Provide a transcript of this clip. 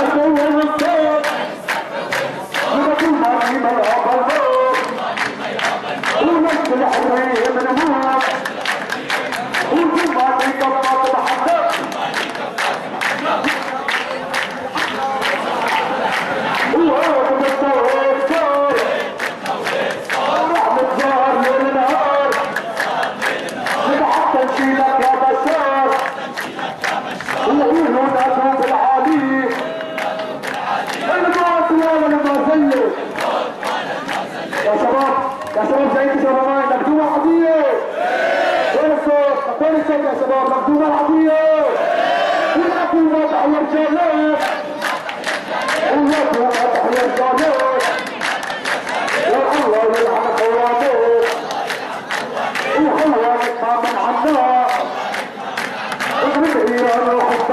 Yeah. يا شباب يا شباب زي شباب مكتوبة عادية وين الصوت؟ وين الصوت يا شباب؟ عادية ومكتوبة تحية رجالات ومكتوبة تحية رجالات والله يلعن خواتات وخوات ما من عنا ومن ايران وحب